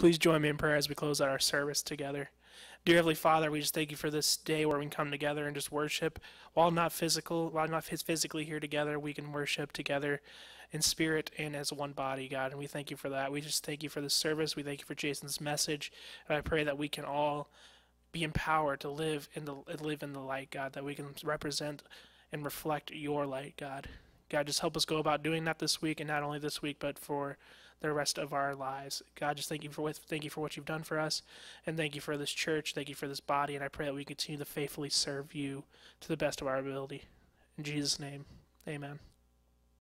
Please join me in prayer as we close out our service together. Dear Heavenly Father, we just thank you for this day where we can come together and just worship. While not physical, while not physically here together, we can worship together in spirit and as one body, God. And we thank you for that. We just thank you for this service. We thank you for Jason's message. And I pray that we can all be empowered to live in the live in the light, God, that we can represent and reflect your light, God. God, just help us go about doing that this week, and not only this week, but for the rest of our lives. God, just thank you for what thank you for what you've done for us, and thank you for this church, thank you for this body, and I pray that we continue to faithfully serve you to the best of our ability. In Jesus' name, Amen.